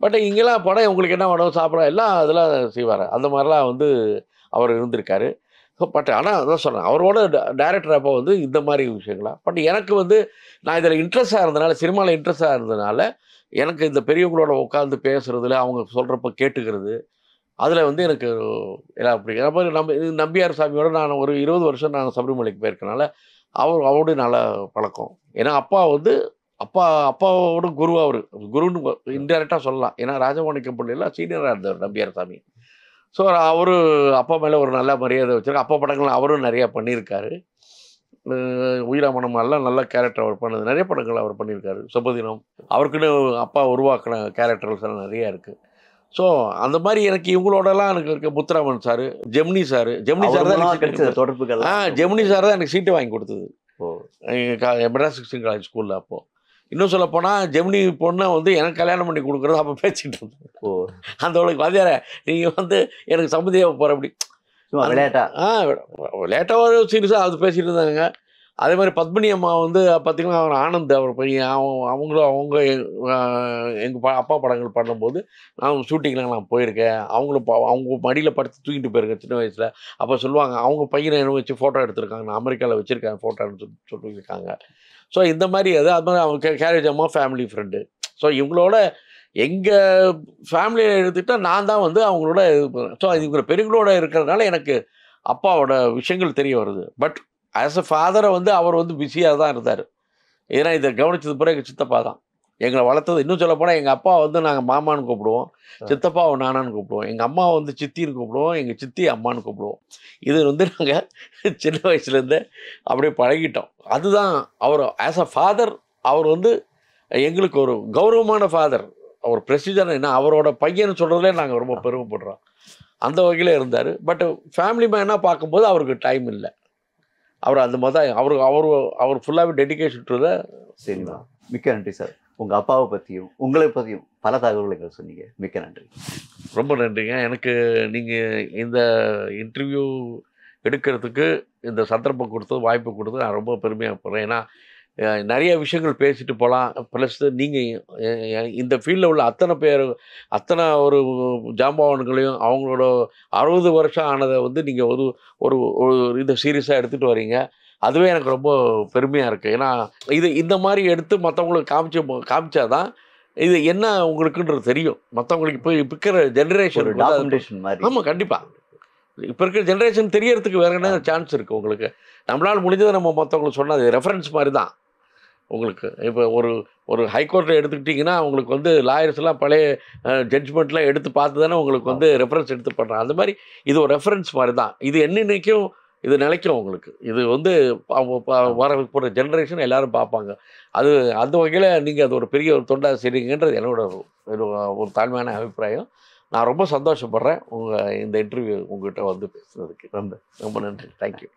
பட் இங்கெல்லாம் படம் உங்களுக்கு என்ன உணவு சாப்பிட எல்லாம் அதெல்லாம் செய்வார். அந்த மாதிரிலாம் வந்து அவர் இருந்திருக்காரு. பட் ஆனால் அதான் சொல்கிறேன் அவரோட டைரக்டர் அப்போ வந்து இந்த மாதிரி விஷயங்களா? பட் எனக்கு வந்து நான் இதில் இன்ட்ரெஸ்டாக இருந்தனால சினிமாவில் இன்ட்ரெஸ்டாக இருந்தனால எனக்கு இந்த பெரியவங்களோட உட்காந்து பேசுறதுல அவங்க சொல்கிறப்ப கேட்டுக்கிறது அதில் வந்து எனக்கு எல்லாம் அப்படி அப்போ நம்ம நம்பியார் சாமியோட நான் ஒரு இருபது வருஷம் நான் சபரிமலைக்கு போயிருக்கனால அவர் அவரோட நல்ல பழக்கம். ஏன்னா அப்பா வந்து அப்பா அப்பாவோட குரு அவர். குருன்னு இன்டெரக்டாக சொல்லலாம். ஏன்னா ராஜமாணிக்க பிள்ளைலாம் சீனியராக இருந்தார் நம்பியார் சாமி ஸோ அவரு அப்பா மேலே ஒரு நல்ல மரியாதை வச்சிருக்க அப்பா படங்கள் அவரும் நிறையா பண்ணியிருக்காரு. உயிராமணம் எல்லாம் நல்ல கேரக்டர் அவர் பண்ணது. நிறைய படங்கள் அவர் பண்ணியிருக்காரு. சுபதினம். அவருக்குன்னு அப்பா உருவாக்கின கேரக்டர்ஸ் எல்லாம் நிறையா இருக்குது ஸோ அந்த மாதிரி எனக்கு இவங்களோடலாம் எனக்கு இருக்க Muthuraman sir Gemini sir Gemini sir தான் தொடர்புகள் ஆ ஜெமினி சார் தான் எனக்கு சீட்டு வாங்கி கொடுத்தது. ஓ. எங்கள் கா மெட்ராஸ் சிக்ஸ்டின் காலேஜ் ஸ்கூலில் அப்போது இன்னும் சொல்ல போனால் ஜெமினி பொண்ணை வந்து எனக்கு கல்யாணம் பண்ணி கொடுக்குறது அப்போ பேசிகிட்டு இருந்தேன். ஓ. அந்த அவளுக்கு வாத்தியார நீங்கள் வந்து எனக்கு சம்மதியாக போகிற அப்படி. விளையாட்டா? ஆ லேட்டாக ஒரு சீரியஸாக அது பேசிட்டு இருந்தாங்க அதே மாதிரி பத்மினி அம்மா வந்து பார்த்தீங்கன்னா அவர் ஆனந்த் அவர் பையன் அவன் அவங்களும் அவங்க எங்கள் அப்பா படங்கள் பண்ணும்போது நான் ஷூட்டிங்கில் நான் போயிருக்கேன். அவங்களும் பா- அவங்க மடியில் படுத்து தூக்கிட்டு போயிருக்கேன் சின்ன வயசில். அப்போ சொல்லுவாங்க அவங்க பையனை என்ன வச்சு ஃபோட்டோ எடுத்திருக்காங்க. நான் அமெரிக்காவில் வச்சுருக்கேன் ஃபோட்டோன்னு சொல்லி சொல்லியிருக்காங்க. ஸோ இந்த மாதிரி அது அது மாதிரி அவங்க கேரேஜ் அம்மா ஃபேமிலி ஃப்ரெண்டு ஸோ இவங்களோட எங்கள் ஃபேமிலியை எடுத்துக்கிட்டால் நான் தான் வந்து அவங்களோட இது ஸோ இவங்க பெரியங்களோட இருக்கிறதுனால எனக்கு அப்பாவோட விஷயங்கள் தெரிய வருது. பட் ஆஸ் அ ஃபாதரை வந்து அவர் வந்து பிஸியாக தான் இருந்தார். ஏன்னா இதை கவனிச்சது பிறகு எங்கள் சித்தப்பா தான். எங்களை வளர்த்தது இன்னும் சொல்ல போனால் எங்கள் அப்பா வந்து நாங்கள் மாமான்னு கூப்பிடுவோம் சித்தப்பாவை நானான்னு கூப்பிடுவோம் எங்கள் அம்மா வந்து சித்தின்னு கூப்பிடுவோம் எங்கள் சித்தி அம்மான்னு கூப்பிடுவோம். இது வந்து நாங்கள் சின்ன வயசுலேருந்தே அப்படியே பழகிட்டோம். அதுதான் அவர் ஆஸ் அ ஃபாதர் அவர் வந்து எங்களுக்கு ஒரு கௌரவமான ஃபாதர் அவர் ப்ரெசிடென்ட் என்ன அவரோட பையன் சொல்கிறதுலே நாங்கள் ரொம்ப பெருமைப்படுறோம். அந்த வகையில் இருந்தார். பட் ஃபேமிலி மேனாக பார்க்கும்போது அவருக்கு டைம் இல்லை. அவர் அந்த மாதிரி தான் அவர் அவர் அவர் ஃபுல்லாகவே டெடிகேஷன் டு த சரிங்களா மிக்க நன்றி சார். உங்கள் அப்பாவை பற்றியும் உங்களை பற்றியும் பல தகவல்களை எங்களுக்கு சொன்னீங்க. மிக்க நன்றி. ரொம்ப நன்றிங்க. எனக்கு நீங்கள் இந்த இன்டர்வியூ எடுக்கிறதுக்கு இந்த சந்தர்ப்பம் கொடுத்து வாய்ப்பு கொடுத்து நான் ரொம்ப பெருமையாக போகிறேன் ஏன்னா நிறைய விஷயங்கள் பேசிட்டு போகலாம் ப்ளஸ் நீங்கள் இந்த ஃபீல்டில் உள்ள அத்தனை பேர் அத்தனை ஒரு ஜாம்பவான்களையும் அவங்களோட அறுபது வருஷம் ஆனதை வந்து நீங்கள் ஒரு ஒரு ஒரு இதை சீரியஸாக எடுத்துகிட்டு வரீங்க. அதுவே எனக்கு ரொம்ப பெருமையாக இருக்குது ஏன்னா இது இந்த மாதிரி எடுத்து மற்றவங்களுக்கு காமிச்சு காமிச்சாதான் இது என்ன உங்களுக்குன்றது தெரியும். மற்றவங்களுக்கு இப்போ இப்போ இருக்கிற ஜென்ரேஷன் ஆமாம் கண்டிப்பாக இப்போ இருக்கிற ஜென்ரேஷன் தெரியறதுக்கு வேற என்ன சான்ஸ் இருக்குது உங்களுக்கு? நம்மளால் முடிஞ்சதை நம்ம மற்றவங்களுக்கு சொன்னா அது ரெஃபரன்ஸ் மாதிரி தான் உங்களுக்கு இப்போ ஒரு ஒரு ஹைகோர்ட்டை எடுத்துக்கிட்டிங்கன்னா உங்களுக்கு வந்து லாயர்ஸ் எல்லாம் பழைய ஜட்ஜ்மெண்ட்லாம் எடுத்து பார்த்து தானே உங்களுக்கு வந்து ரெஃபரன்ஸ் எடுத்து பண்ணுறாங்க அந்த மாதிரி இது ஒரு ரெஃபரன்ஸ் மாதிரி தான் இது என்னன்னைக்கும் இது நிலைக்கும் உங்களுக்கு. இது வந்து வர போகிற ஜென்ரேஷன் எல்லாரும் பார்ப்பாங்க. அது அந்த வகையில் நீங்கள் அது ஒரு பெரிய ஒரு தொண்டா செய்றீங்கன்றது என்னோட ஒரு ஒரு தாழ்மையான அபிப்பிராயம். நான் ரொம்ப சந்தோஷப்படுறேன். உங்கள் இந்த இன்டர்வியூ உங்ககிட்ட வந்து பேசுனதுக்கு. ரொம்ப ரொம்ப நன்றி. தேங்க்யூ